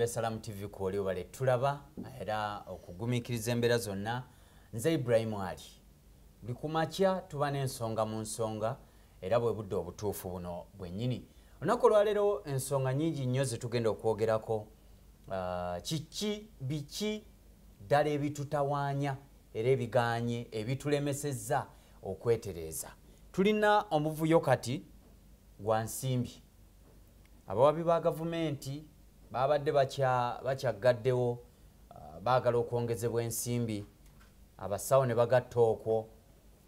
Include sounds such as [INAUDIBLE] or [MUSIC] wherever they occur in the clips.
lw'emirembe salamu tv kwoli obale tulaba era okugumiikiriza embeera zonna. Nze iburahimu ali. Buli kumakya tuba n'ensonga mu nsonga era bwe budde obutuufu buno bwennyini. Olunaku olwaleero ensonga nyingi nnyo zetugenda okwogerako. Ah, kiki biki? Ddala ebitutawaanya era ebiganye ebitulemesezza okwetereeza. Tulina omuvuyo kati gwa nsimbi. Abawabi ba gavumenti babadde bakya- bakyaggaddewo ah, baagala okwongezebwa ensimbi. Abasawo ne bagatta okwo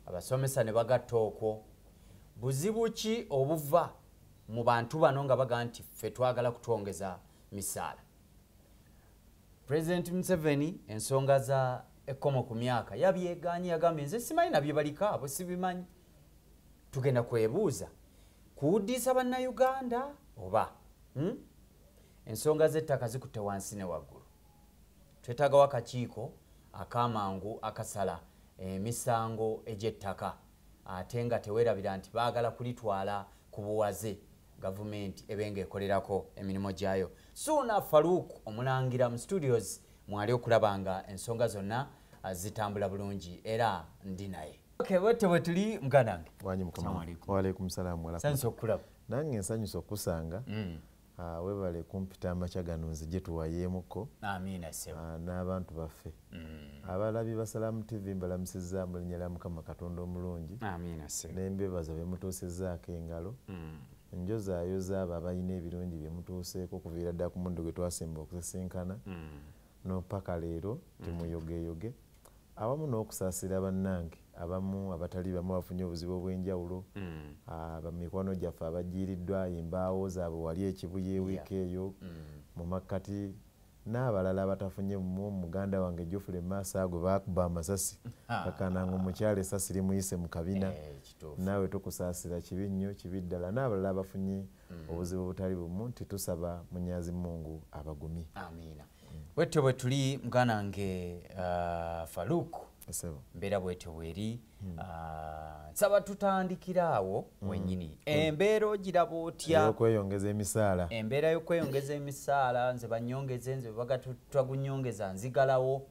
abasomesa ne bagatta okwo. Buzibu ki obuva mu bantu bano nga bagaa nti ffe twagala kutwongeza misaala? Pulezidenti museveni ensonga za ekkomo ku myaka yabyeganye yagambye nze simanyi nabye baliko abo sibimanyi. Tugenda kwebuuza kuwuddisa bannayuganda oba? Hmm? Ensonga z'ettaka zikutte wansi ne waggulu. Twetaagawo akakiiko akamangu akasala emisango egy'ettaka ate nga teweerabira nti baagala kulitwala ku buwaze gavumenti ebenga ekolerako emirimu gyayo. Suuna faruk omulangira mu studios mwali okulaba nga ensonga zonna ah, zitambula bulungi era ndi naye. Okay, wete bwe tuli muganange nange ensanyusa okusanga Ah, webale kumpita amakya gano nze gye tuwayeemuko ah, n'abantu baffe. Mm. abalabi ba salaamu tv mbalamusizza mu linnya lya mukama katonda omulungi. N'embebaza bye mutuusizzaako engalo. Mm. njozaayoza abo abalina ebirungi bye mutuuseeko okuviira ddala ku mundi gwe twasemba okusisinkana. Mm. n'opaka leero temuyogeyoge. Awamu n'okusaasira bannange abamu abatali bamu bafunye obuzibu obw'enjawulo Mm. Ah, bamikwano gyaffe abajiiriddwa embaawo zaabwe wali ekibuya ewiiki eyo Mm. mu makkati n'abalala abatafunye mu muganda wange jofule maaso ago baakuba amasasi. Ah. kakananga omukyala esasi limuyise mu kabina. Eh, naawe tukusaasira kibi nnyo kibi ddala. N'abalala abafunye obuzibu obutali bumu titusaba munyazi mungu abagumi. Amiina bwetyo bwe tuli muganange faruk esebo mbeera bwetyo bweri Ah, nsaba tutandikira awo wennyini embeera ogiraba otya okweyongeza emisaala. Embeera y'okweyongeza emisaala nze banyongeze nze baga twagunyongeza nzigalawo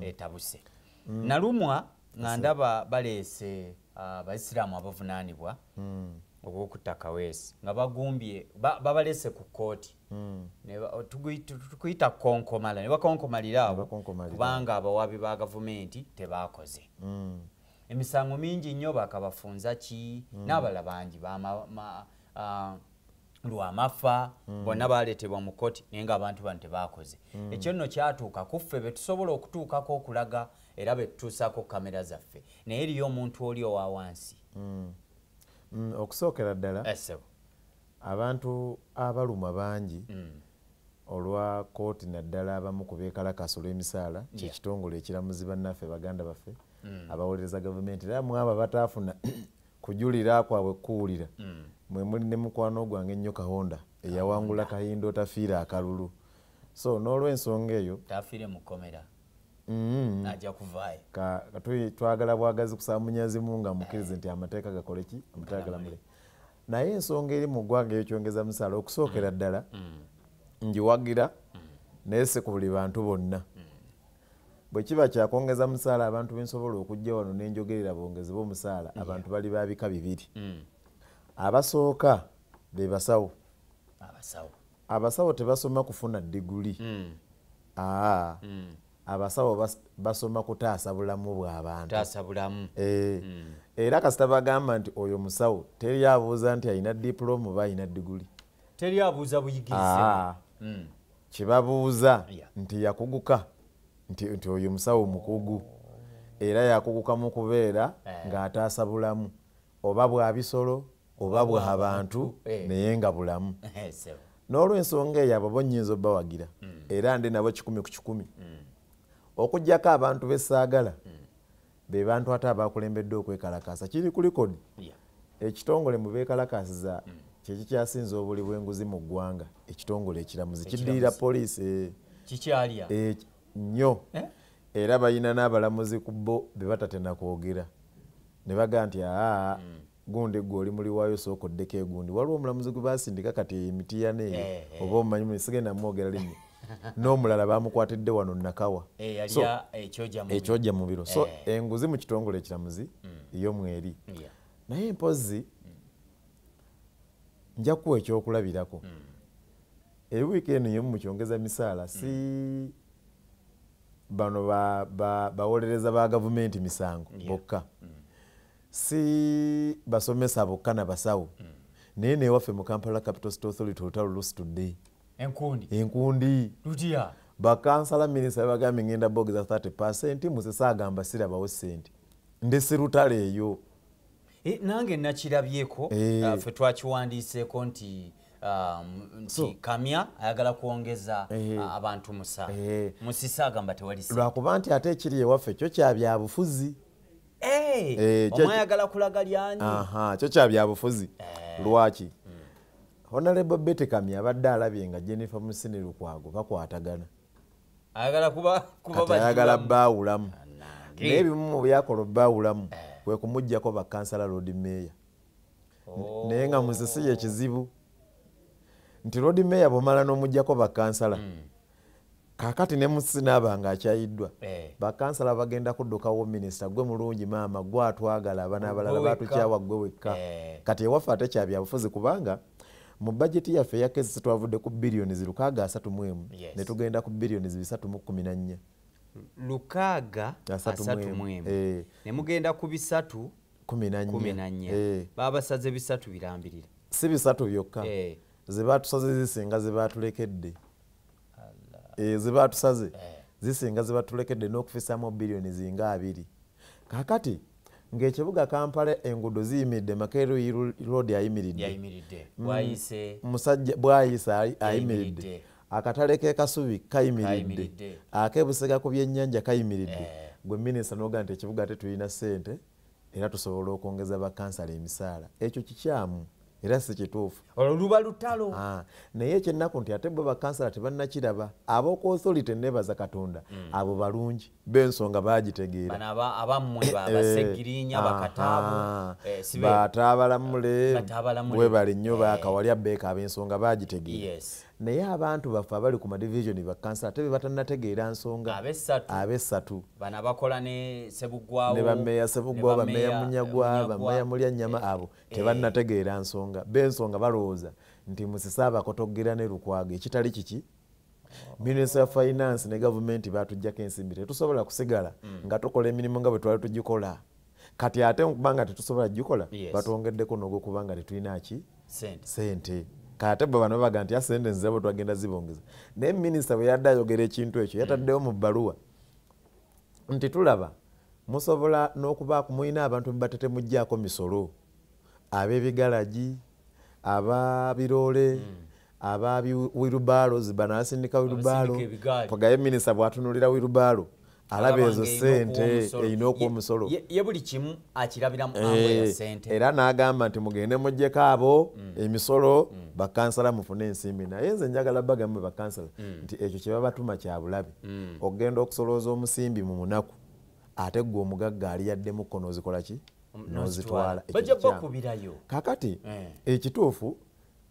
etabuse nalumwa nga ndaba baleese abaisiraamu abavunaanibwa obwokutta kaweesi nga bagumbye ba- babaleese ku kooti Ne ba- tuguyita- tukuyita konkomala ne bakonkomalira abo kubanga abawabi ba gavumenti tebaakoze. Emisango mingi nnyo bakabafunza ki? Bangi bama- ma- ah, lwamafa bonna baleetebwa mu koti naye ng'abantu bano tebaakoze. Ekyo nno kyatuuka ku ffe be tusobola okutuukako okulaga era be tutuusako kamera zaffe. Naye eriyo omuntu oli owa wansi okusookera ddala abantu abaluma bangi olwa kooti naddala abamu ku beekalakasa olw'emisaala kyekitongole ekiramuzi bannaffe baganda baffe abawolereza gavumenti. Era mwabo bataafuna [COUGHS] kujulira kwabwe kuwulira mwe muli ne mukwano gwange ennyo kahonda eyawangula kayindo tafiira akalulu. So n'olw'ensonga eyo tafiire mu mm, najja kuvaayo twagala bwagazi kusaba munyazi mu nga mukkirize nti amateeka gakole ki amateeka galamule naye ensonga eri mu ggwanga eyokyongeza musaala okusookera ddala ngiwagira naye si ku buli bantu bonna. Bwe kiba kyakwongeza musaala abantu bensobola okujja wano nenjogerera bongezebwa omusaala abantu bali babika bibiri. Abasooka be basawo. Abasawo. Abasawo tebasoma kufuna diguli. Aa abasawo bas- basoma kutaasa bulamu bw'abantu Eh, era kasita bagamba nti oyo musawo teri abuuza nti alina dipulomu oba alina diguli? Teri abuuza buyigirize Aa, Mm. kyebabuuza nti yakuguka nti, oyo musawo mukugu. Era yakuguka mu kubeera Eh. ng'ataasa bulamu. Oba bwa bisolo oba bw'abantu Eh. naye nga bulamu. [LAUGHS] N'olw'ensonga eyo abo bo nnyinza obbawagira. Era ndi nabo kikumi ku kikumi okugjako abantu besaagala be bantu ate abakulembedde okwekalakasa kiri ku likodi ekitongole mu beekalakasiza kyekikyasinza obuli bw'enguzi mu ggwanga. Ekitongole ekiramuzi. Kiddirira poliisi eh, eh, nnyo. Eh? era balina n'abalamuzi ku bo be batatenda kwogera. Ne baga nti aa gundi gwe oli muliwaayo sooka oddeko egundi. Waliwo omulamuzi gwe basindika kati emiti yaneeyo oba omumanyi sigenda mwogera linnya n'omulala bamukwatidde wano nakawa Eh, yali So, ya- ekyoja mu ekyojja mu biro. So Eh. enguzi mu kitongole ekiramuzi yo mweri naye mpozi nja kuwa ekyokulabirako. Ewiiki eno yemu mukyongeza misaala si bano ba- ba- bawolereza ba gavumenti misango bokka. Si basomesa bokka na basawo. Naye newaffe mu kampala capital state authority olutalo lusitudde enkundi enkundi. Lutya bakansala minisita bagambye ngenda bogeza 30 percent musese agamba sirabawo sente ndesi lutalo eyo. Eh, nange nakirabyeko Eh. uh, fe twakiwandiiseeko nti um, nti kamya ayagala kwongeza Eh. uh, abantu musa. Eh. musisa agamba tewali lwakuba nti ate ekiri ewaffe kyo kya byabufuzi Eh, Eh, omwe kyo- ayagala kulaga lyanyi. Aha kyo kya byabufuzi Eh. lwaki honorable betty kami abadde alabye nga jennifer musini lukwago bakwatagana ayagala kuba kuba kati ayagala bajulamu. baawulamu naye ebimu mu byakola baawulamu kwe kumugjako bakansala road meya Oh. naye nga musisi yekizibu nti road meya bwomala n'omugjako bakansala Mm. kakati ne musisi naaba nga akyayiddwa Eh. bakansala bagenda kuddukawo minisita gwe mulungi maama gwe atwagala abana abalala batukyawa gwe wekka Eh. kati ewaffe ate kyabyabufuzi kubanga mu bajeti yaffe eya kezi twavudde ku biliyoni zirukaaga asatu mu emu. Ne tugenda ku biliyoni bisatu mu kumi na nnya. Lukaaga Asatu mu emu. mu emu. Eh. ne mugenda ku bisatu kumi na nnya. Eh. baabasaze bisatu birambirira. Si bisatu byokka. Eh. zebatusaze zisinga zebatulekedde Eh, zebatusaze Eh. zisinga zebatulekedde n'okufisaamu biliyoni zinga abiri. Kakati ng'ekibuga kampala enguudo ziyimiridde makeero road ayimiridde bwayise. Musajja bwayisa ayi- ayimiridde. Akatale k'ekasubi kayimiridde. Ak'ebusega ku byennyanja kayimiridde. Eh. gwe minisita n'ogaa nti ekibuga ate tulina ssente era tusobola okwongeza bakansala emisaala. Ekyo kikyamu era si kituufu. Olwo luba lutalo. Ah, naye ekyennaku nti ate bo bakansala tebannakiraba authority nebaza katonda abo balungi b'ensonga abammwe Eh, eh, bataabalamule Bataabalamule. bwe bali nnyo Eh. bakawalya beeka ab'ensonga baagitegeera. Yes naye abantu baffe abali ku madivisioni bakansala tebe batannategeera nsonga. Abesatu ab'essatu. Ne sebugwawo bameeya sebugwa ne bameeya munyagwa bameeya mulyanyama Eh, abo eh, tebannategeera nsonga. B'ensonga balowooza nti musise abakotogera ne lukwago ekitali kiki? Minisita of finance ne gavumenti batuggyako ensimbi. Tetusobola kusigala Mm. nga tukola emirimu nga bwe twali tugikola. Kati ate kubanga tetusobola gikola batwongeddeko n'ogwokubanga tetulina ki? Sente kate bwe bano baga nti asente nziza bwe twagenda zibongeza naye minisita bwe yadde ayogera ekintu ekyo yataddewo mu bbaluwa. Nti tulaba musobola n'okubaako mulina abantu bebatetemuggyako misolo. Ab'ebigalagi ababiroole asindika wirubaalo Abasindika ebigaali. pagaye minisita bw'atunulira wirubaalo alaba ezo sente erina okuwa omusolo. ye- buli kimu akirabira mu ango ya Eh, sente era n'agamba nti mugende muggyeko abo emisolo bakansala mufune ensimbi. Naye nze njagala bagambe bakansala nti ekyo kye babatuma kya bulabe. Okgenda okusolooza omusimbi mu munaku ate gwe omugagga ali yaddemu kko n'ozikola ki? N'ozitwala. kakati Eh. ekituufu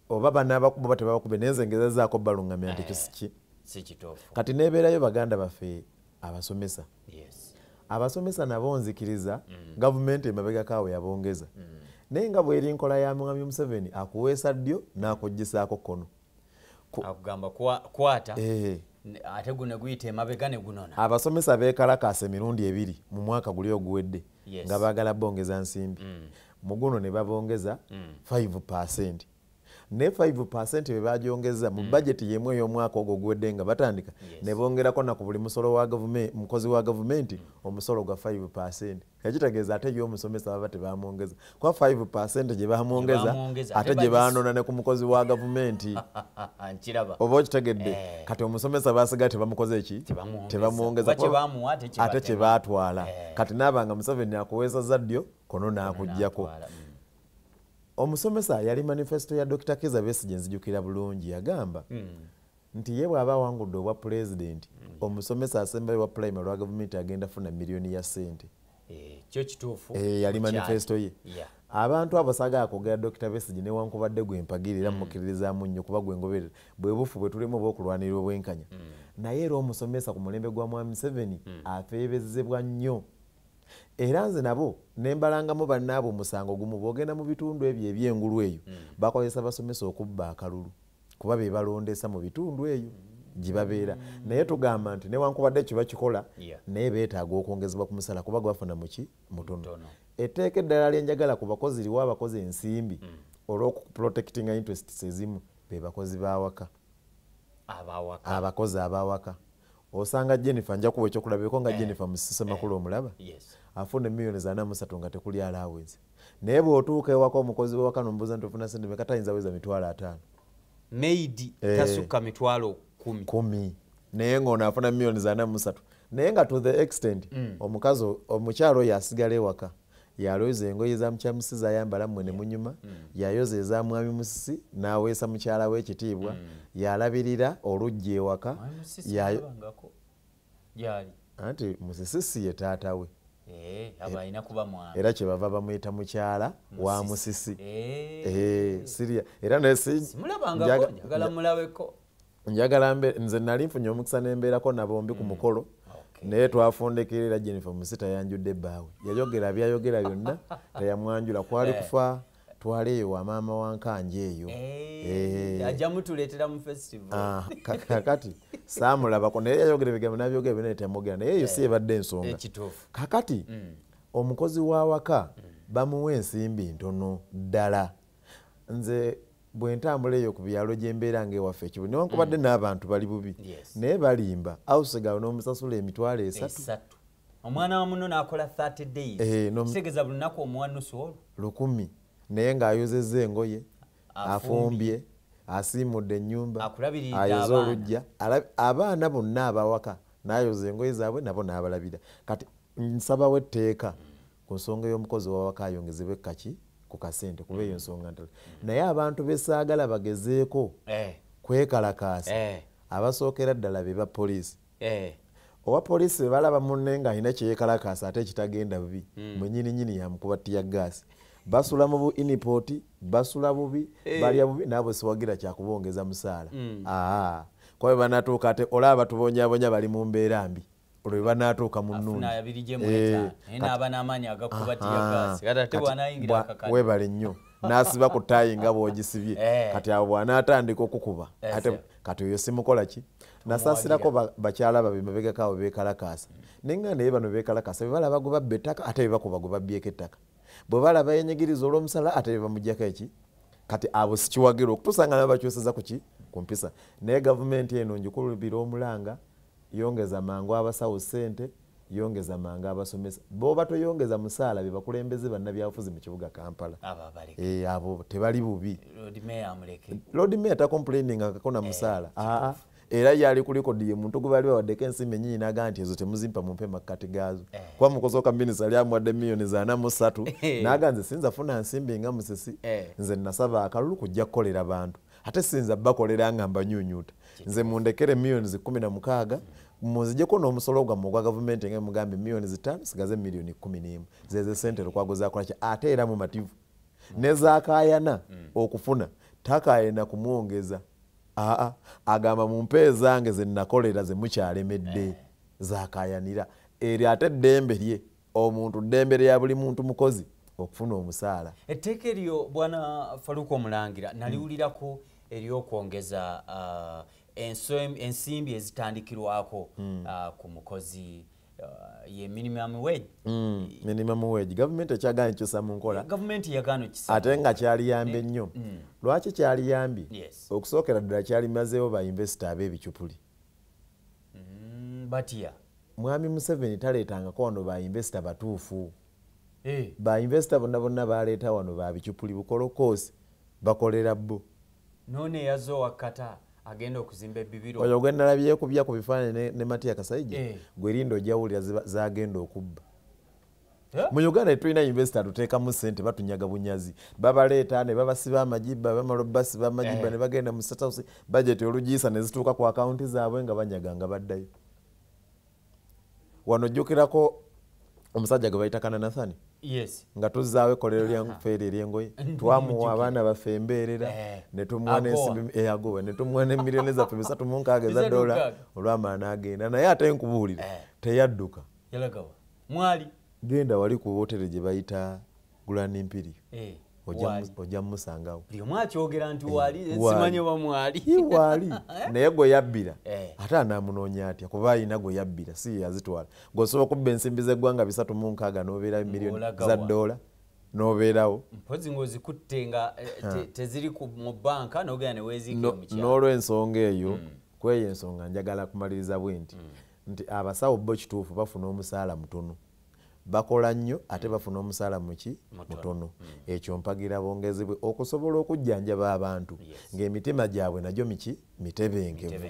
oba banabakuba oba tebabakube naye nze ngezazaako baluŋŋamya nti Eh. kisiki si kituufu. Kati nebeerayo baganda baffe abasomesa. Yes. Abasomesa nabo nzikiriza gavumenti emabegakaawe yabongeza. Naye nga bweri nkola ya mwami museveni akuweesa ddyo kkono. Akugamba kwata Eh, ne- ate gune guyita emabega ne gunona. Abasomesa beekalakaasa emirundi ebiri mu mwaka guli oguwedde Yes. nga baagala bongeza nsimbi. Mu guno ne babongeza 5 percent ne 5 percent bwe bagyongeza mu bajeti yemu ey'omwaka ogwo oguwedde nga batandika. Yes. ne bongerako na ku buli musolo wa gavume- mukozi wa gavumenti omusolo gwa 5 percent. Ekitegeeza ate y'omusomesa baba tebamwongeza. Kuba 5 percent gye bamwongeza ate gye banona ne ku mukozi wa gavumenti [LAUGHS] oba okitegedde Eh. kati omusomesa basigala tebamukoze eki Tebamwongeza. ate kye baatwala Eh. kati naabanga museveni akuweesaza ddyo kono mm. Omusomesa yali manifesito ya dr keza besigye nzijukira bulungi yagamba nti ye bw'aba awangudde obwa pulezidenti omusomesa asembayo wa pulayimali wa gavumenti agenda funa miliyoni ya sente Eh, kyo kituufu. Eh, yali manifesito ye. abantu abo saagala kwogera dokita besigi newankubadde gwe mpagira era mumukkiririzaamu nnyo kuba gwe ngoberera bwe bufu bwe tulimu oba okulwanirira obwenkanya naye era omusomesa ku mulembe gwa mwami museveni afeebezebwa nnyo era nze nabo nembalangamu bannaabo omusango gumu bwogenda mu bitundu ebyo ebyengulu eyo bakozesa basomesa okubba akalulu kuba be balondesa mu bitundu eyo gye babeera. Naye tugamba nti newankubadde kiba kikola Yeah. naye beetaaga okwongezebwa ku musala kuba gwafuna muki mutono etteeka eddala lyenjagala ku bakozi liwa abakozi ensimbi olw'okuprotectinga interests ezimu be bakozi bawaka. Abakozi abawaka osanga jennifer nja kuwa ekyokulabirako nga jennifer musise makulu omulaba yes. Afuna emiliyoni zana musatu nga tekuli alawensi naye bw'otuuka ewaka omukozi wewaka nomubuuza nti ofuna sente meka tayinza weza mitwalo ataano. Maidi Eh. tasukka mitwalo kumi. Naye ngaono afuna miliyoni zana musatu naye nga to the extent omukazi o- omukyalo oyo asigala ewaka yaloza engoye za mukyamusisi zayambala mmwe ne munyuma yayoza eza mwami musisi n'aweesa mukyala we ekitiibwa yalabirira oluggi ewaka Musisi anti musisi si ye taata we. Eh, era kyebava bamuyita mukyala wa musisi. Eh, Eh, siria era njagala nze nali nfunye omukisa nembeerako nabombi ku mukolo. Okay. Naye twafundikira era jennifer musi tayanjudde ebbaawe. Yayogera byayogera byonna [LAUGHS] teyamwanjula. Kwali kufa twali eyo wa maama wankanje eyo. Eh, Eh. Ah, ka- kakati saamulabako naye yayogera ebigambo nabyogera byonna tetamugera naye eyo si ebadde ensonga. Kakati omukozi w'awaka bamuwa ensimbi ntono ddala. Nze bwe ntambula eyo ku byalo gye mbeera ngaewaffe ekibu newankubadde n'abantu bali bubi naye balimba awusegawe n'omusasula emitwalo esatu. Omwana wa muno n'akola 30 days. Eh, kitegeeza buli lunaku omuwa nusu olwo. Lukumi. Naye ng'ayozezza engoye Afumbye. asiimudde ennyumba Akulabiriridde ayoza abaana. olujja Ala- abaana bonna abawaka n'ayoza engoye zaabwe nabo n'abalabira kati nsabawo etteeka ku nsonga y'omukozi wawaka ayongezebwe kaki ku kasente kuba eyo nsonga ntala naye abantu besaagala bagezeeko Eh, kwekalakaasa. Eh, abasookera ddala be ba poliisi. Eh. owa poliisi balaba munne ng'alina kyeyekalakaasa ate ekitagenda bubi mwenyininyini yamukuba tiya gaasi basula mu bu inipooti basula bubi balya bubi naabwe siwagira kyakubongeza musaala. Aa. Kuba bwe banatuuka ate olaba tubonyabonya bali mu mbeera mbi olwo bwe banatuuka mu gye Eh, nnyo. N'asiba ku taayi nga bw'ogisibye. [LAUGHS] Eh. kati abo bw'anaatandika okukuba Eh, kati oyo simukola ki? Nasasirako ba- bakyala babe mabegako abo bekalakaasa naye nga naye bano bekalakaasa bwe balaba gwe babba ettaka ate bwe bakuba gwe babbyeko ettaka. Bwe balaba yenyigiriza olw'omusala ate bwe bamugjako eki? Kati abo sikiwagira okutuusa nga nabo bakyuseza ku ki? Ku mpisa. Naye gavumenti eno ngikulubira omulanga yongeza mangu abasawo sente yongeza mangu abasomesa. Boba toyongeza musaala bebakulembeze bannabyabufuzi mu kibuga kampala. Abo Eh, abo tebali bubi. Lord mayor amuleke. Lord mayor tacomplaining akako na musaala aa era yali kuliko diye ye muntu gwe bali bawaddeko ensimbi enyinyi naga nti ezo temuzimpa mumpe makkati gaazo. Kuba mukozoka minisita yali amuwadde miliyoni zana mu ssatu. [LAUGHS] Naga nze sinza funa nsimbi nga musisi. Eh. nze nasaba akalulu kujja kukolera bantu. Ate sinza bakolera nga mbanyunyuuta nze mundekere miliyoni zikumi na mukaaga. Munzijeko n'omusolo gwammwe ogwa gavumenti nga mugambye miliyoni zitaano sigaze miliyoni kumi n'emu. Zeze sente lukwago zakolaki ate era mumativu nezakayana okufuna. Takayena kumwongeza. Aa agamba mu mpeezi zange zenakolera zemukyalemedde zakayanira eryo ate ddembe lye. Omuntu ddembe lya buli muntu mukozi okufuna omusaala. Etteeka eryo bwana faluka omulangira naliwulirako eryokwongeza enso- ensimbi ezitandikirwako ah, ku mukozi ah, ye minimum wage. Minimum wage. Gavumenti ekyagala nkyusa mu nkola? Gavumenti yagaana kisa ate nga kyaliyambye nnyo. Lwaki kyaliyambye okusookera ddala kyalimazeewo bainvesita ab'ebicupuli. Mm, batya? Mwami museveni taleetangako wano bainvesita batuufu. Eh, bainvesita bonna bonna baleeta wano babicupuli bukolokoosi bakolera bo noone eyazza owakkata agenda okuzimba ebibiro oyo gwe nalabyekubya ku bifaananyi ne- ne matiya kasaija Eh. gwerinda ojawulira ziba- zagenda okubba Eh? mu uganda tetulina invesita tuteekamu sente batunyaga bunyazi babaleeta ne babasiba amajiba bamala obasiba amajiba Eh. ne bagenda mu State House, budget olugiyisa ne zituuka ku akawunti zaabwe nga banyaga nga baddayo wano jjukirako omusajja gwe bayita kananathani yes nga tuzaawo ekkolero lyafeeri eryengoye [LAUGHS] twamuwa abaana baffe embeerera Eh, netumuwa n'ensimbi eyagowa netumuwa n'emiliyoni zaffe bisatu mu nkaaga eza dola olwamaana n'agenda naye ate nkubuulira Eh. teyadduka. Genda wali ku wotere gye bayita gulani mpiri Eh, ojja wali. mu- ojja mmusangawo. Buli omu akyogera nti wali wali. simanyi oba mwali. Iwaali [LAUGHS] naye gwe yabbira Eh. ate anaamunoonya atya? Kuba alina gwe yabbira si yazitwala. Gweosobola okubba ensimbi z'eggwanga bisatu mu nkaaga n'obeera miliyoni Ng'olagawa. za dola n'obeerawo. Mpozi ng'ozikutte nga eh, te- teziri mu banka nogenda neweziikira No- mu kyalo. n'olw'ensonga eyo kweyo ensonga njagala kumaliriza bwe nti nti abasawo bo kituufu bafuna omusaala mutono bakola nnyo ate bafuna omusaala muki mutono. ekyo mpagira bongezebwe okusobola okujjanjaba abantu ng'emitima gyabwe nagyo miki mitebenkevu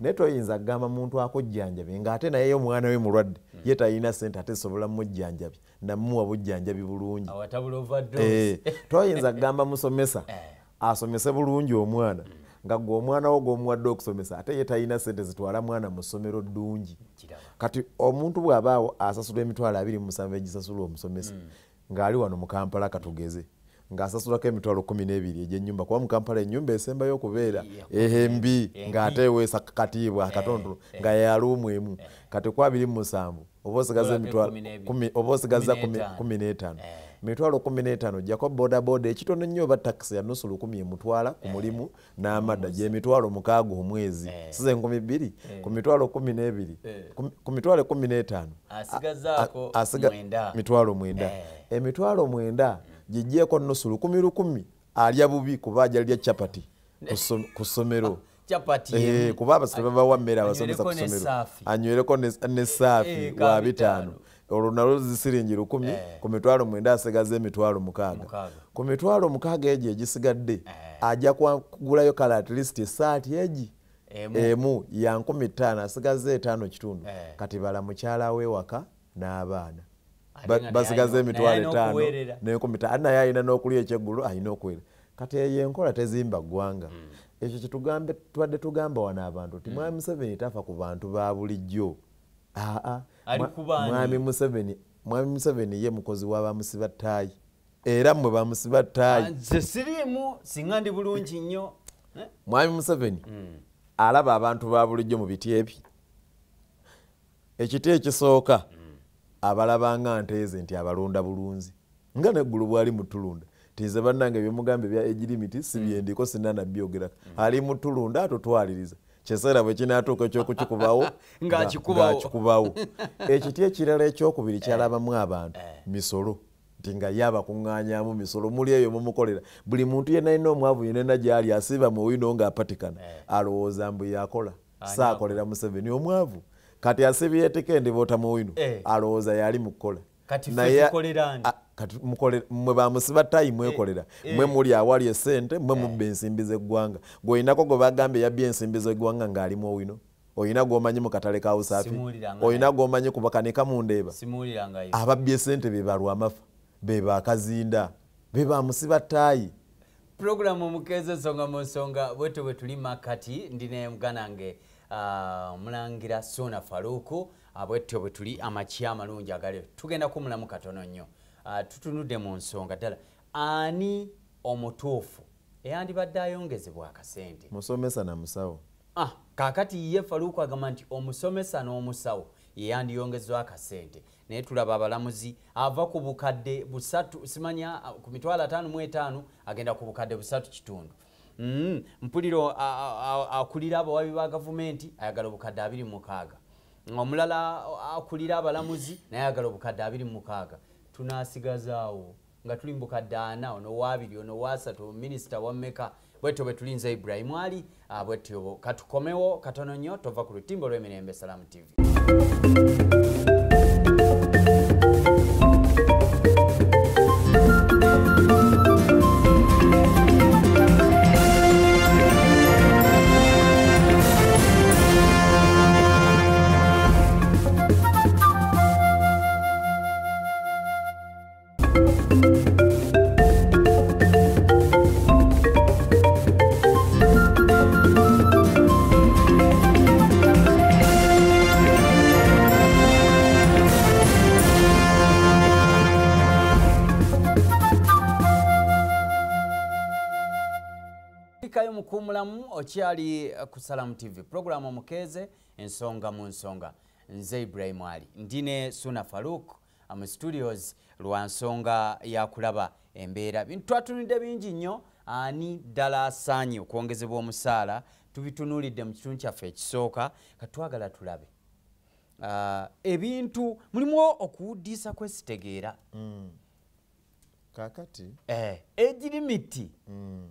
naye toyinza kugamba muntu akujjanjabe ng'ate nayeyo omwana we mulwadde ye talina sente ate sobola mujjanjabi namuwa bujjanjabi bulungi. Eh, toyinza kugamba musomesa [LAUGHS] Eh. asomese bulungi omwana nga gwe omwana wo gw'omuwadde okusomesa ate ye talina sente zitwala mwana mu ssomero ddungi. Kati omuntu bw'abaawo asasula emitwalo abiri mu musanvu egisasula omusomesa ng'ali wano mu kampala katugeze ng'asasulako emitwalo kumi n'ebiri egy'ennyumba kuba mu kampala ennyumba esembayo okubeera ehembi ng'ate eweesa katiibwa akatonotono nga yaluumu emu kati ku abiri mu musanvu oba osigaza kumi- n'etaano. Eh. mitwalo kumi n'etaano gyako bodaboda ekitono ennyo oba takisi ya nusu lukumi emutwala ku mulimu n'amadda gyemitwalo mukaaga omwezi. Siza enkumi bbiri? Ku mitwalo kumi n'ebiri Ku- ku mitwalo kumi n'etaano Asigazaako a- asiga- mwenda. mitwalo mwenda. Eh. emitwalo mwenda gigyeko nusu lukumi lukumi alya bubi kuba ajja lya capati ku sso- ku ssomero. Eh, emu. kuba abasomesa babawa mmere abasomesa ku ssomero. anywereko ne- Eh, ka wa bitaano. Olwo nalwo zisiringi lukumi Eh. ku mitwalo mwenda asigaza emitwalo mukaaga ku mitwalo mukaaga egyo egisigadde Eh. ajja kwa- kugulayo kale at least esaati egi Emu. ya nkumi ttaano asigaza etaano kitundu Eh. kati bala mukyala we waka n'abaana Ate Ba- nga naye basigaza alina- emitwalo etaano n'enkumi ttaano naye alina n'okulya ekyeggulo alina okuweera kati eyo enkola tezimba ggwanga Hmm. ekyo kyetugambe tubadde tugamba wano abantu nti mwami museveni tafa ku bantu ba bulijjo aa Mwami museveni mwami museveni ye mukozi w'abamusiba ttaayi era mmwe bamusiba ttaayi nze siriimu singa ndi bulungi nnyo Eh? mwami museveni Mm. alaba abantu ba bulijjo mu biti ebi. Ekiti ekisooka abalaba nga nteeze nti abalonda bulunzi. Nga neggulu bwali mutulunda. Tize bannange byemugambe bya egirimiti sibyendiko sinana byogerako ali mutulunda atotwaliriza kiseera bwe kinatuuka ekyokukikubawo [LAUGHS] ng'akikubawo [LAUGHS] ekiti ekirala ekyokubiri kyalabamu abantu misolo. Nti nga ye abakuŋŋaanyamu misolo muli eyo mumukolera buli muntu yenna alina omwavu yenena gyali asiiba mu wino ng'apatikana. Alowooza mbu yakola. Saakolera museveni omwavu. Kati asibye etikendi boota mu wino Eh. alowooza yali mu kukola. Naye- kati mukole- mmwe bamusiba ttayi mwekolera eh. mmwe muli awali esente mmwe mubba ensimbi z'eggwanga. Gweoyinako gwe bagambye yabbye ensimbi z'eggwanga ng'alimu owino oyina gwomanyi mu katale ka Simuwuliranga oyina gwomanyi ku bakanika mu ndeeba? Simuwulirangayo ababbye sente be balwamafa be bakazinda be bamusiba ttaayi. Puroguramu omukeeza ensonga mu nsonga bwetyo bwe tuli makati ndine muganange ah, mulangira sona faruku ah, bwetyo bwe tuli amakya amalungi agali tugenda kumulamu katono nnyo tutunudde mu nsonga ddala. Ani omutuufu eyandibadde ayongezebwa akasente? Musomesa na musawo. Ah, kaakati ye faluuku agamba nti omusomesa n'omusawo yeyandiyongezwa akasente. Naye tulaba abalamuzi ava ku bukadde busatu simanya ah, ku mitwalo ataano mu etaano agenda ku bukadde busatu kitundu. Mm, mpuliro akulira abawabi ba gavumenti ayagala obukadde abiri mu mukaaga. Omulala akulira abalamuzi naye ayagala obukadde abiri mu mukaaga tunasigazaawo nga tuli mu bukadde ana ono waabiri ono wasatu minisita wammeka bwetyo bwe tulinza ibrahimu ali ah, bwetyo katukomewo katono nnyo tova ku lutimbo lw'emirembe salamu tv okyali eh, ku salamu tv puroguramu omukeeze ensonga mu nsonga. Nze ibrahimu ali. Ndi ne suna faruk mu studios lwa nsonga yakulaba embeera bintu twatunudde bingi nnyo. Ani ddala asaanye okwongezebwa omusaala tubitunuulidde mu kitundu kyaffe ekisooka katwagala tulabe. Ah, ebintu mulimu okuwuddiisa kwesitegeera. Kakati eh, egirimiti mm,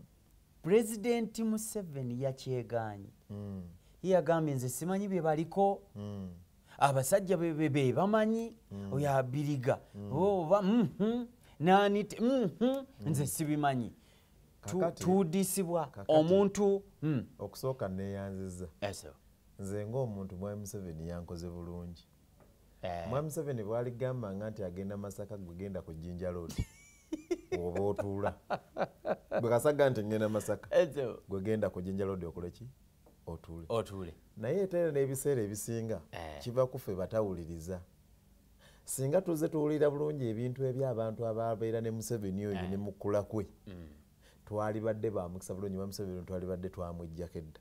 pulezidenti museveni yakyeganye. Mm, ye yagambye nze simanyi bye baliko. Mm. abasajja be- be be bamanyi. Oyo abiriga. Oba mhm, nani te- mhm, nze sibimanyi. Tu- Kakati- tuwuddisibwa kakati- omuntu mm. okusooka neyanziza. Eso. nze ngaomuntu mwami museveni yankoze bulungi. Eh, mwami museveni bwaligambanga nti agenda masaka gwegenda ku jinja road oba otuula. Bwe kasaga nti ngenda masaka gwegenda ku jinja road okoleki otuule. Otuule. Naye ate n'ebiseera ebisinga Eh. kiva kufe batawuliriza. Singa tuze tuwulira bulungi ebintu ebyabantu ababeera ne museveni oyo ne mukula kwe twalibadde bamukisa bulungi mwami museveni twalibadde twamwijjako edda.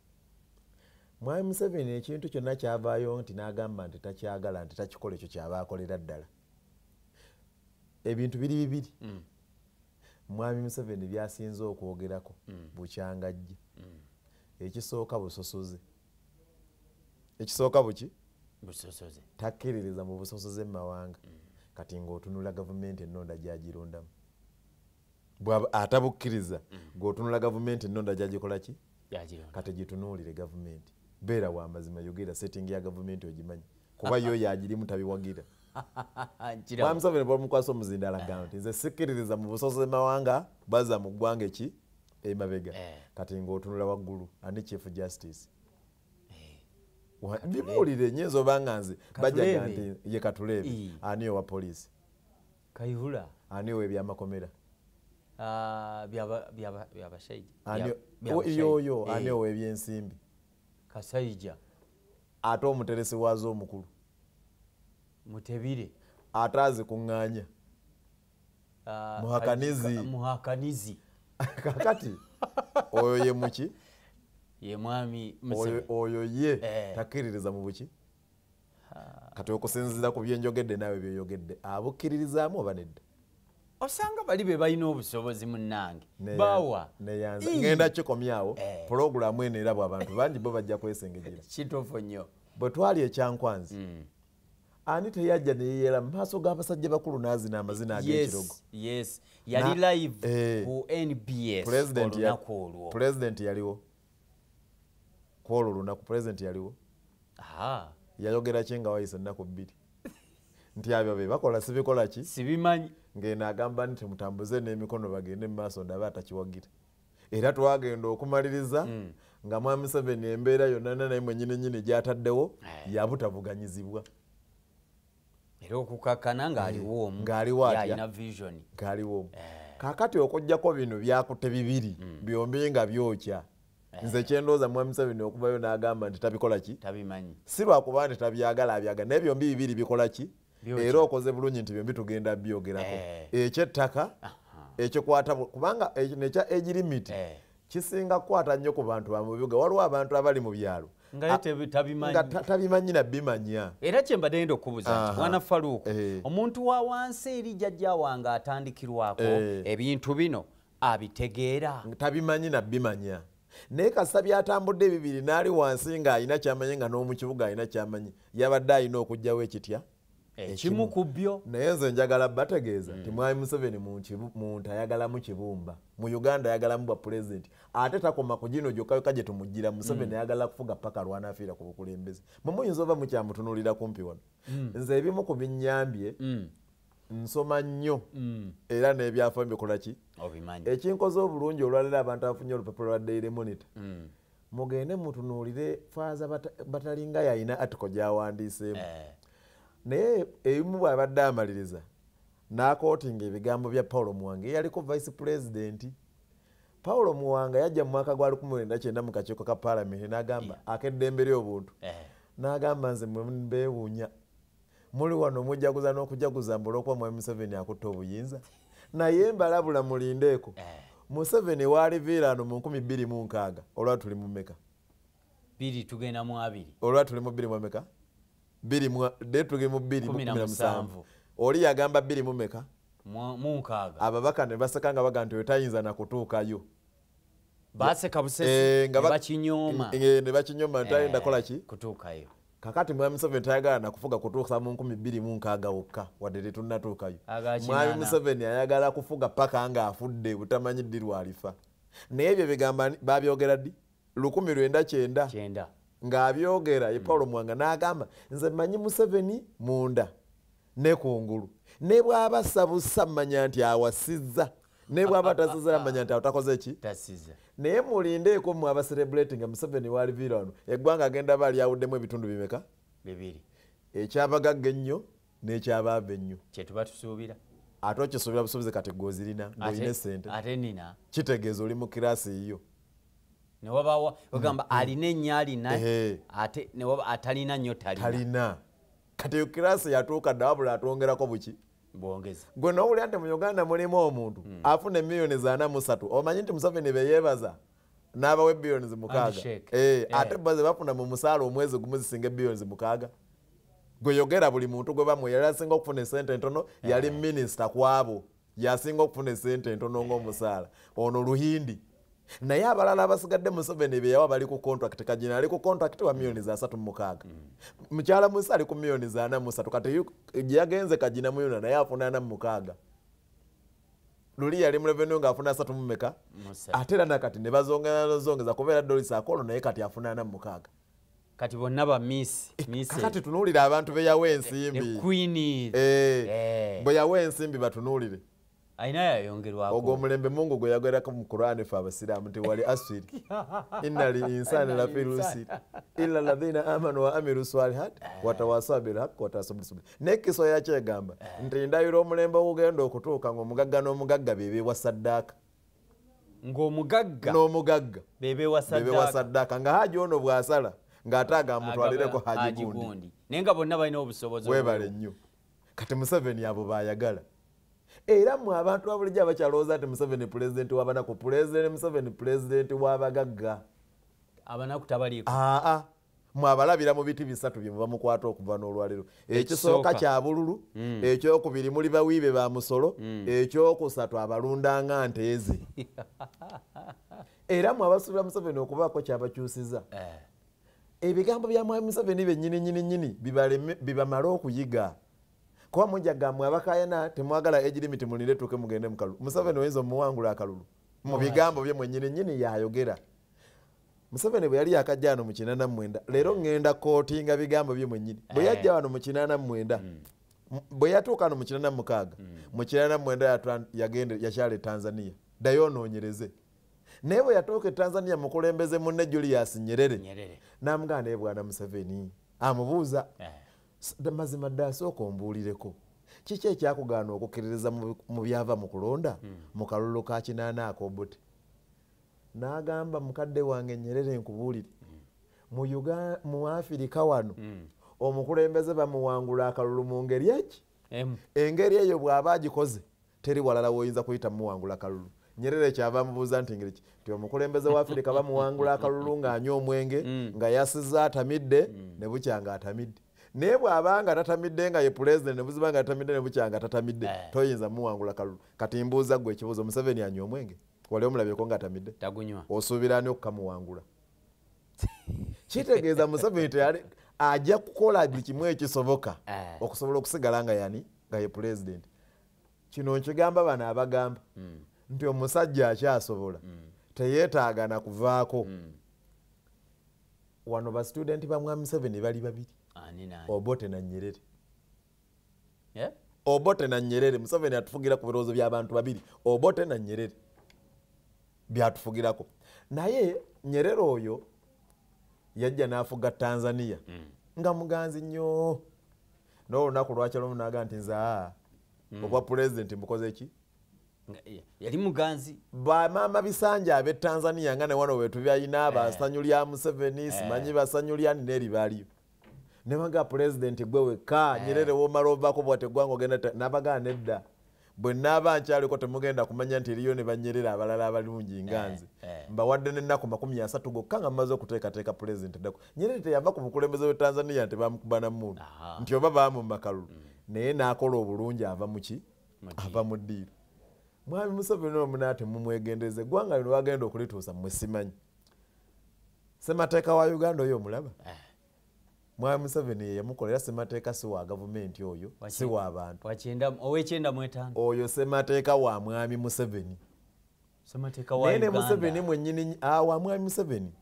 Mwami museveni ekintu kyonna kyavaayo nti n'agamba nti takyagala nti takikola ekyo kyaba akolera ddala. Ebintu biri bibiri mwami museveni byasinze okwogerako bukyangajje. Ekisooka busosoze. Ekisooka buki? Takkiririza mu busosoze mu mawanga. Kati ng'otunula gavumenti ennonda gyagirondamu atabukkiriza ng'otunula gavumenti ennonda gyagikola ki? Yagironda kati gitunuulire gavumenti. Beera wa mazima yogera setting ya gavumenti ogimanyi. Kuba yo [LAUGHS] yagirimu tabiwagira Nkirawo. mwamuseveni bamukwasa omuzindaala gamba nti nze sikkiririza mu busosoze mawanga baza mu ggwanga eki emabega Eh. kati ng'otunula waggulu ani chief justice. Wa- bibuulire nyinza oba nga nze bajaga Katuleebe. nti ye katuleebe ani owa poliisi kayihula ani owa ebyamakomera Ah, byaba- byaba- byabashaija yoyo Eh, ani owa ebyensimbi. Kasaija. Ate omuteresi waazo omukulu mutebire. Ate azikuŋŋaanya. Ah, Muhakanizi. Muhakanizi. [LAUGHS] Kakati oyo ye muki? Ye mwami Oyo- ye? Eh. takkiririza mu buki? Kati okusinziira ku byenjogedde naawe byeyogedde abukkiririzaamu oba nedda? Osanga bali be balina obusobozi munnange. Bawa neyanza Ii. ngenda kikomyawo Eh. pulogulaamu eno erabwa abantu bangi bo bajja kwesengejera [LAUGHS] kituufu nnyo. Bwe twali ekyankwanzi Mm. Ani teyajja neyeera mu maaso g'abasajja bakulu n'azina amazina ag'ekirogo yes yali live eh. ku nbs olunaku olwo. Pulezidenti yaliwo. Ku olwo olunaku pulezidenti yaliwo. Yayogera ki nga wayise ennaku bbiri? [LAUGHS] Nti abyo be bakola sibikola ki? Sibimanyi. Ngeno agamba nti mutambuze n'emikono bagende mu maaso ndabe atakiwagira. Era twagenda okumaliriza Mm. nga mwami Museveni embeera yonna naye mwenyini nyini gyataddewo Eh. yabutavuganyizibwa era okukakkana ng'aliwo omu Ng'aliwo atya? yalina vision. Ng'aliwo Eh. kaakati okugjako bino byakutte bibiri byombi nga byokya. Nze kyendowooza mwami Museveni okuvayo n'agamba nti tabikola ki? Tabimanyi. Si lwakuba nti tabyagala abyagala naye byombi bibiri bikola ki? Era okoze bulungi nti byombi tugenda byogerako. Eh. ekyettaka ekyokwata kubanga nekya egirimiti Eh. Kisinga kukwata nnyo ku bantu bamubibuga waliwo abantu abali mu byalo. Nga ye A- tebi- tabimanyi. nabimanya era kyembadde ngenda okubuuza nti mwana faluuku Eh. omuntu wa wansi eri jjajja wange atandikirwako Eh. ebintu bino abitegeera? Tabimanyi nabimanya naye kasa byatambudde bibiri n'ali wansi ng'alina kyamanyi nga n'omukibuga alina kyamanyi. Yabadde alina okugjawo ekitya? Ekimu. ku byo. Naye nze njagala bategeeza nti mwami museveni mu muntu ayagalamu kibumba mu uganda ayagalamu bwa pulezidenti ate takoma ku gino gyokka gye tumugira museveni ayagala kufuga paka lwanafiira ku bukulembeze. Mumuyinza oba mukyamutunuulira kumpi wano? Nze ebimu ku binyambye Mm, nsoma nnyo. Mm, era n'ebyafa mbikola ki? Ekinkoze obulungi olwalero abantu abafunye olupapula lwa daily monitor. Mm, mugende mutunuulire faaza bata- batalinga yalina atiko gyawandiiseemu. Eh, naye ebimu bwabadde amaliriza n'akootinga ebigambo bya paulo muwanga eyaliko vice pulezidenti paulo muwanga yajja mu mwaka gwa 1990 mu kakiiko ka paalamenti n'agamba akeddembe ly'obuntu. Eh, n'agamba nze mwe mbeewuunya. Muli wano mujjaguza n'okujaguza mbula okuba mwami museveni akutta obuyinza. [LAUGHS] Naye mbalabula mulindeeko eh. museveni waaliviira ano mu 206 olwa tuli mu meka biri tugenda mu abiri. Olwa tuli mu 2 mu meka de tuli mu Kumi na 2 musanvu. Oli yagamba 2 mu meka mu mu nkaaga. Ababaka ne baseka nga baga nti oyo tayinza nakutuukayo baseka Eh, bakinyooma Eh, ne bakinyoma nti ayenda kola ki? kutuukayo. Kakati mwami museveni tayagala nakufuga kutuusa mu 206 wokka wadde tetunnatuukayo mwami museveni ayagala kufuga paka nga afudde butamanyi ddi lwalifa. Naye ebyo bigamba babyogera ddi? 1990 kyenda. Ng'abyogera ye paulo mwanga n'agamba nze mmanyi museveni munda ne kungulu ne bw'aba sabusa mmanya nti awasizza. Ne bw'aba tasizza mmanya nti awo takoze ki? Naye mulindeeko mwe abaserebrate nga museveni waliviira wano. Eggwanga agenda ba alyawuddemu ebitundu bimeka? Bibiri. Ekyabagagga ennyo n'ekyabaava ennyo. Kyetuba tusuubira. Ate okisuubira busuubize kati gwozirina ng'olina esente ate nina. Kitegeeza oli mu kiraasi eyo newabawa bagamba alina ennyo alina ate atalina nnyo talina kati eyo kiraasi yatuuka dde wabula atwongerako buki? Gwe nowulira nti mu uganda mulimu omuntu afuna emiliyoni zaana mu satu omanyi nti museveni beyeebaza n'abawa ebiyoni mukaaga Handshake. Eh, Eh. ate baze bafuna mu musaala omwezi gumu zisinga ebiyoni mukaaga gwe yogera buli muntu gwe bamwe yali asinga okufuna esente entono yali minisita ku abo yasinga okufuna esente entono ng'omusaala. Ono luhindi naye abalala abasigadde museveni beyawa bali ku contract. Kagina ali ku contract wa miliyoni za asatu mu mukaaga. Mukyala musa ali ku miliyoni za ana mu satu. Kati yu- gye yagenze kagina muyuna naye afuna ana mu mukaaga. Luli yali mu revenue ng'afuna asatu mu meka ate era nakati ne bazongera zongeza kubeera dolisi akolo naye kati afuna ana mu mukaaga. Kati bonna ba miss miss kakati tunuulire abantu be yawa ne ensimbi Eh, Eh. bwe yawa ensimbi batunuulire alina yayongerwako. Ogwo omulembe mungu gwe yagerako mu kurani fe abasiraamu nti wali asiri [LAUGHS] inna li insani lafi lusi illa ladhina amanu wa amiru swalihat watawasa bilhaq watawasa bisabri nekiso yakyegamba nti ndayira omulembe ogugenda okutuuka ngaomugagga n'omugagga bebewa saddaaka ng'omugagga? N'omugagga. Bebewa saddaaka nga haji ono bw'asala ng'ate agamutwalireko haji gundi. naye nga bonna balina obusobozi webale nnyo. Kati museveni abo bayagala era mwe abantu babulijjo abakyalowooza nti museveni pulezidenti wabanaku pulezidenti museveni pulezidenti wabagagga abanaku tabaliiko. Aa mwabalabira mu biti bisatu bye mubamukwata okuva n'olwaliro. Ekisooka. Kya bululu ekyokubiri muli bawiibe ba musolo ekyokusatu abalundanga nteeze [LAUGHS] era mwe abasuubira museveni okubaako kyabakyusiza. Eh, ebigambo bya mwami museveni bennyini nyini nyini bibamale okuyiga kuba mujagamwe abakayana temwagala egirimiti mulinde tuke mugende mukalulu museveni oyinza omuwangula akalulu. Mu bigambo bye mwenyini nyini yayogera museveni bwe yali yakajja wano mu kinana mwenda leero ŋŋenda kootinga bigambo bye mwenyini bwe yajja wano mu kinana mwenda m- bwe yatuuka wano mu kinana mukaaga mu kinana mwenda yakyala e tanzania. Ddayo onoonyereze naye bwe yatuuka e tanzania mukulembeze munne julius nyerere. namugamba naye bwana museveni amubuuza eh. "S- d- mazima ddala sooka ombuulireko. Kiki ekyakugaana okukkiririza mu mu byava mu kulonda? Mu kalulu ka kinaana akobote n'agamba mukadde wange nyerere nkubuulire. Mu Uga- mu afirika wano omukulembeze bamuwangula akalulu mu ngeri eki? Engeri eyo bw'aba agikoze teri walala woyinza kuyita muwangula akalulu. Nyerere kyava amubuuza nti ngeri ki? Ti omukulembeze wa afirika bamuwangula akalulu ng'anywa omwenge nga yasiza atamidde ne bukya nga atamidde naye bw'aba nga tatamidde nga ye pulezidenti ne buziba nga tatamidde ne bukya nga tatamidde Eh. toyinza muwangula kalulu kati mbuuza gwe ekibuuzo. Museveni anywa omwenge? Wali omulabyeko nga atamidde? Osuubira ani okukamuwangula kitegeeza museveni teyali ajja kukola buli kimu ekisoboka Eh. okusobola okusigala nga yani nga ye pulezidenti kino nkigamba bano abagamba. Nti omusajja akyasobola teyeetaaga na kuvaako. Wano basitudenti ba mwami museveni bali babiri obote na nyerere. Eh? obote na nyerere. Museveni atufugira ku birowoozo by'abantu babiri. Obote na nyerere. Byatufugirako. Naye nyerere oyo yajja n'afuga tanzania. Nga muganzi nnyo. N'olunaku lwakyalomu naga nti nze aa obwa pulezidenti mbukoze ki? Yali muganzi. Bamaama bisanja ab'e tanzania nga ne wano wetubyayina basanyu lya museveni simanyi basanyu lya neri baaliyo ne baga pulezidenti gwe wekka nyerere womala ovako bwate eggwanga ogenda nabagaa nedda. Bwe naaba nkyaliko temugenda kumanya nti eriyo ne banyerera abalala abalungi nga nze. eh. mbawadde n'ennaku makumi asatu gokka nga mmaze okuteekateeka pulezidenti ddaku nyerere teyava ku bukulembeze bwe tanzania nti bamukuba namundu Aha. nti oba bamumakalulu naye n'akola obulungi ava mu ki? Mu ava mu ddiiro. Mwami museveni omunaa temumwegendereza eggwanga lino wagenda okulituusa mmwe simanyi. Semateeka wa uganda oyo omulaba? Eh. Mwami museveni ye yamukolera semateeka si wa gavumenti oyo si wa bantu. wakyenda owekyenda mu etaano oyo semateeka wa mwami museveni. Wa naye ne museveni mwennyini wa mwami museveni.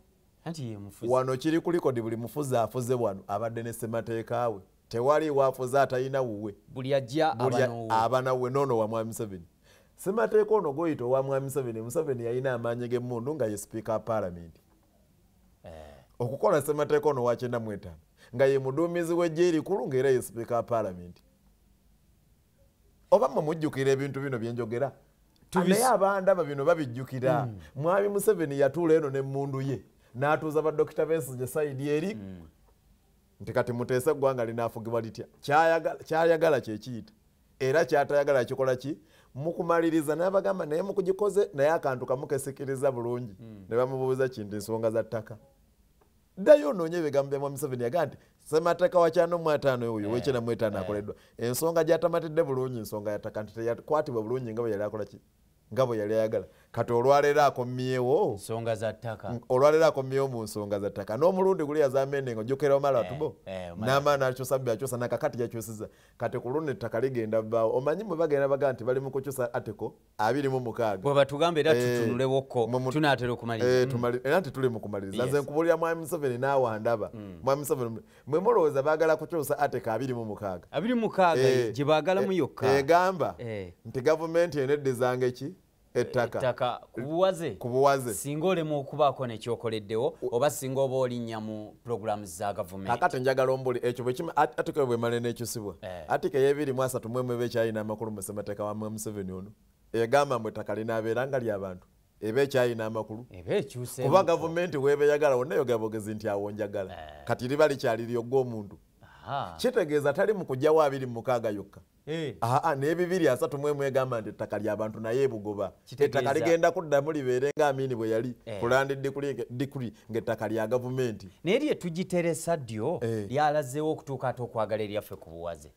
Wano kiri ku likodi buli mufuzi afuze wano abadde ne semateeka we. Tewali waafuze atalina wuwe. Buli ajja abanawe noono wa mwami museveni. Semateeka ono goyita owa mwami museveni museveni yalina amaanyi g'emmundu nga ye sipiika wa paalamenti Eh, okukola semateeka ono wakyenda mu etaano nga ye muduumizi w'ejja erikulu ng'era ye sipiika wa paalamenti. Oba mmwe mujjukira ebintu bino byenjogera Tubis- naye abandaba bino babijjukira. Mwami museveni yatuula eno n'emmundu ye. N'atuuza badokita besigye sayidi eri. Nti kati muteese eggwanga linaafugibwa litya? Kyayagala- kyekiyita era kyatayagala kikola ki? Mukumaliriza n'abagamba naye mukugikoze naye akantu kamukesikiriza bulungi. Ne bamubuuza kintu ensonga za ttaka ddayo onoonye ebigambo bya mwami museveni yagaa nti semateeka wa kyano mu ataano oyo wekyenda mu etaano akoleddwa. Ensonga gyatamatidde bulungi ensonga ya ttaka nti teyakwatibwa bulungi nga bwe yali akola ki? Nga bwe yali ayagala kati olwaleero akomyewo ensonga za ttaka. Olwaleero akomyewo mu nsonga za ttaka. N'omulundi guli yazamenenga ojjukira omala watubo eh, Omala. n'amaana akyusa byakyusa nakakati yakyusiza kati ku luno ettaka ligenda bbaawo. Omanyi mwe bagenda baga nti bali mu kukyusa ateko? Abiri mu mukaaga. Bwe batugamba era Eh, mu- tunaatera Eh, okumaliriza era nti tuli mu kumaliriza. Nze nkubulira mwami museveni n'awandaba mwami museveni mwe mulowooza baagala kukyusa ateka abiri mu mukaaga. Abiri mukaaga Eh, gye baagalamu eh, yokka. egamba Eh. nti gavumenti eno eddizanga eki ettaka. Ku buwaze singa olemu okubaako nekyokoleddewo oba singa oba olinnya mu puroguramu za gavumenti. Kakati njagala ombuli ekyo atike bwemale nekyusibwa Eh. atike yebiri mu asatu mu emu eba ekyalina amakulu mu ssemateeka wa museveni ono. Egamba mbu ettaka linaabeera nga ly'abantu eba ekyalina amakulu. Kuba gavumenti weeba eyagala wonna yogera bogezi nti awo njagala. Eh. kati liba likyali lyogga omuntu kitegeeza tali mu kugyawo abiri mu mukaaga yokka n'ebibiri asatu mu emu egamba nti ettaka ly'abantu naye ebugoba ettaka ligenda kuddamu libeere nga amini bwe yali Eh. kulandi dikuli ng'ettaka lya gavumenti. Naye lye tugiteresa ddyo Eh. lyalazeewo okutuuka ate okwagala eryaffe ku buwaze.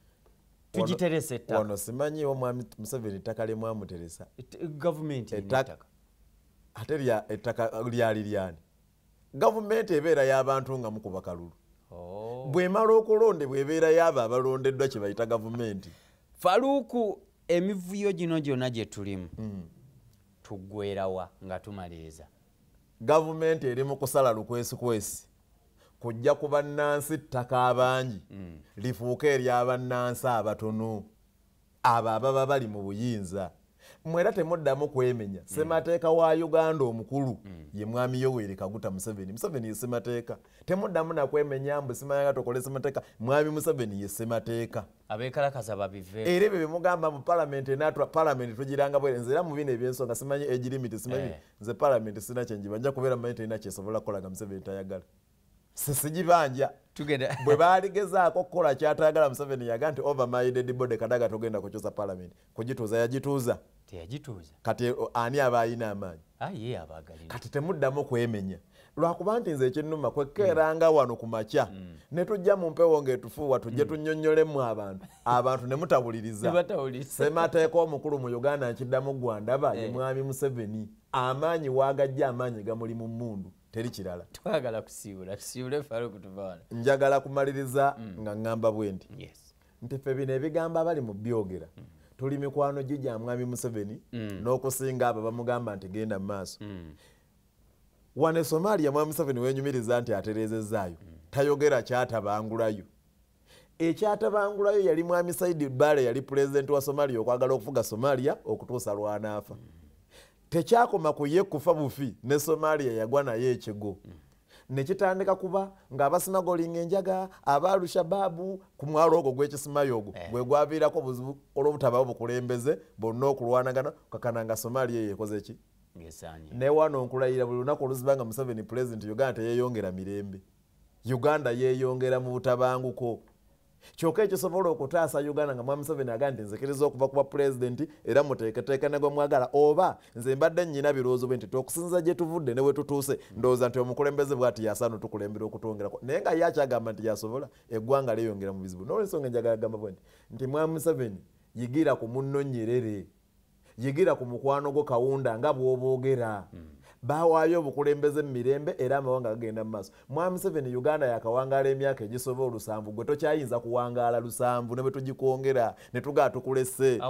Tugiteresa ettaka. wano simanyi omwami museveni ettaka lye mwamuteresa. Ett- gavumenti ate ettaka lyali lyani? Gavumenti ebeera y'abantu nga mukuba kalulu Oh. bwemala okulondebwa ebeera y'abo abalondeddwa kye bayita gavumenti faluuku emivuyo gino gyonna gye tulimu tuggwerawa nga tumaliriza? Gavumenti eri mu kusala lukwesikwesi kujja ku bannansi ttaka abangi lifuuke ery'abannansi abatono abo ababa bali mu buyinza mwera temuddamu kwemenya. Semateeka wa uganda omukulu ye mwami yoweri kaguta museveni. Museveni ye semateeka temuddamu nakwemenya mbu simanya tokole semateeka mwami museveni ye semateeka abeekalakaza babive. Era ebyo byemugamba mu palamenti enatula palamenti tugiranga bwere nze era mu bino ebyensonga simanyi egirimiti simanyi Eh. nze palamenti sina kyenjiba nja kubeera manyi terina kyesobola kukolaga museveni tayagala sisigibanja [LAUGHS] bwe baaligezaako okukola kyatayagala museveni yaga nti overminded body kadaga togenda kukyusa palamenti kugituuza yagituuza. Kati ani aba alina amaanyi? Kati temuddamu kwemenya. Lwakuba nti nze ekinnuma kwekeeranga wano ku makya. Ne tujja mu mpewo ng'etufuuwa tujje tunnyonnyolemu abantu. Abantu ne nebatawulisa semateeka omukulu mu uganda nkiddamu gwandaba ye Eh. mwami museveni. Amaanyi waagajja amaanyi gamuli mu mmundu teri kirala. [LAUGHS] Twagala kusiibula tusiibule faluku tuva wano njagala kumaliriza nga ŋŋamba bwe nti yes. Nti ffe bino ebigambo abali mu byogera. Tuli mikwano gye gya mwami museveni n'okusinga abo bamugamba nti genda mu maaso. Mm. wano e somalia mwami museveni wenyumiriza nti atereezezaayo. Tayogera kyatabangulayo. Ekyatabangulayo yali mwami saidi bale yali pulezidenti wa somalia okwagala okufuga somalia okutuusa lwanaafa tekyakoma ku ye kufa bufi ne somalia yagwa naye ekigwo nekitandika kuba ng'abasimagolinga enjaga aba alushababu ku mwalo ogwo gw'ekisimayo ogwo Eh. gwe gwaviirako obuzibu olw'obutabawo bukulembeze bonna okulwanagana kakana nga somalia eyo ekoze ki? Ngesanye ne wano nkulayira buli lunaku oluziba nga museveni pulezidenti uganda teyeyongera mirembe. Uganda yeyongera mu butabanguko kyokka ekisobola okutaasa uganda nga mwami museveni agaa nti nzikiriza okuva ku bwapulezidenti era muteeketeeke ne gwe mwagala oba nze mbadde nnyina birowoozo bwe nti tokusinza gye tuvudde ne we tutuuse ndowooza nti omukulembeze bwati yasaana tukulembera okutwongerako naye nga ye akyagamba nti yasobola eggwanga lyeyongera mu bizibu. Nolwensonga enjagala gamba bwe nti nti mwami museveni yigira ku munno nyerere yigira ku mukwano gwo kawunda nga bw'oboogera bawaayo obukulembeze mu mirembe era amawanga gagenda mu maaso. Mwami museveni uganda yakawangaala emyaka egisoba olusanvu gwe tokyayinza kuwangaala lusanvu ne bwe tugikwongera ne tugaa tukulese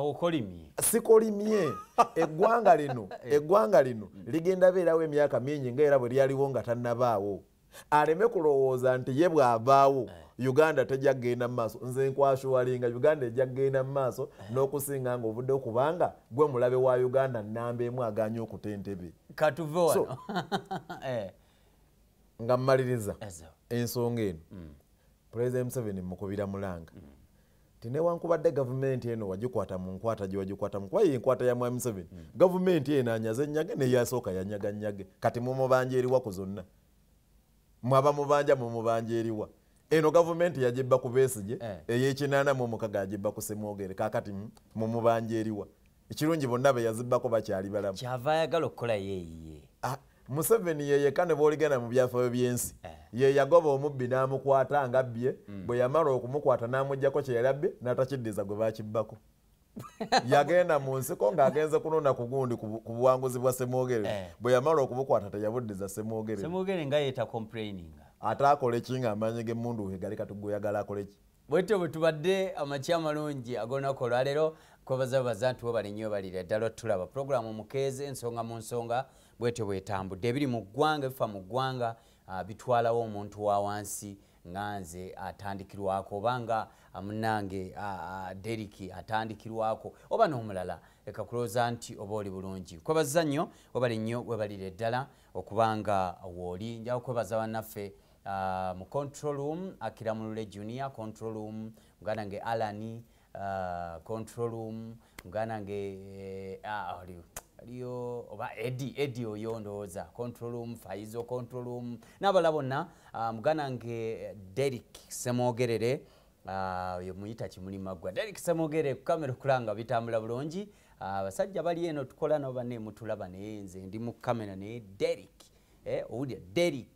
sikolimye. [LAUGHS] Eggwanga lino eggwanga lino ligenda beerawo emyaka mingi ngaera bwe lyaliwo nga tannabaawo. Aleme kulowooza nti ye bw'avaawo uganda tejja kgenda mu maaso. Nze nkwashuwalinga uganda ejja kgenda mu maaso n'okusinga nga obudde okubanga gwe mulabe wa uganda namba emu aganye okuta entebe. Katuve wano. [LAUGHS] Eh, nga mmaliriza ensonga eno. Pulezidenti museveni mukubira mulanga. Ti newankubadde gavumenti eno wagikwata mu nkwata gye wagikwatamu kuba ye enkwata ya mwami museveni. Gavumenti eno anyaze nnyage neyasooka yanyaga nnyage kati mumubanja eriwa ku zonna. Mwaba mubanja mumubanja eriwa eno gavumenti yagibba ku besigye Eh. ey'ekinaana mu mukaga agibba ku semwogere kakati mm, mumubanja eriwa. Ekirungi bonna be yazibbako bakyali balamu. Kyava ayagala okukola yeeyiye Ah, museveni yeyeka ne booligenda mu byafaayo by'ensi Eh. ye yagoba omubbi n'amukwata nga bbye bwe yamala okumukwata n'amugjako kye yalabbye n'atakiddiza gwe baakibbako [LAUGHS] yagenda mu nsiko ng'agenze kunona ku gundi ku bu- ku buwanguzi bwa semwogere Eh. bwe yamala okumukwata teyabuddiza semwogere semwogere nga yeeta complaininga ate akola eki ng'amaanyi g'emmundu gali kati gweyagala akole ki? Bwetyo bwe tubadde amakya amalungi ag'olunaku olwaleero kwebaza baza nti webale nnyo balira ddala otulaba. Puroguramu mukeeze ensonga mu nsonga bwetyo bwetambudde. Ebiri mu ggwanga ebifa mu ggwanga bitwalawo omuntu wa wansi nga nze atandikirwako obanga munange deriki atandikirwako oba n'omulala leka kulowooza nti oba oli bulungi. Kwebaza nnyo webale nnyo webalira eddala okubanga wooli njawo kwebaza bannaffe Ah, mu control room akiramulule junior control room muganda nge alani uh, control room muganda nge eh, ah, aliyo oba edi edi oyo ndowooza control room faizo control room n'abala bonna uh, muganda nge derik semwogerere ah, oyo muyita kimulimaggwa. Derik semwogerere ku kamera okulanga bitambula bulungi Ah, abasajja bali eno tukola nabo banne mutulaba naye nze ndi mu kamera naye derik eh, owulira derik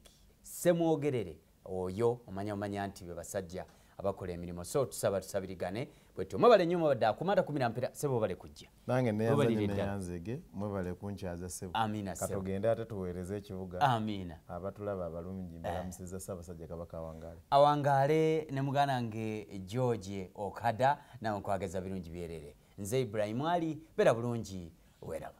semwogerere oyo omanya omanya nti be basajja abakola emirimu. So tusaba tusabirigane bwetyo. Mwebale nnyo mwebadde akumata kumira mpera sebo bale kujja. Nange neyanzege mwebale kunkyaza ssebo Amiina, ssebo. katugende ate tuweereze ekibuga. Amiina abatulaba abalungi mbalamusiza ssaabasajja kabaka wangaale awangaale ne muganda nge george okada nawe nkwageza birungi byerere. Nze ibrahimu ali beera bulungi weeraba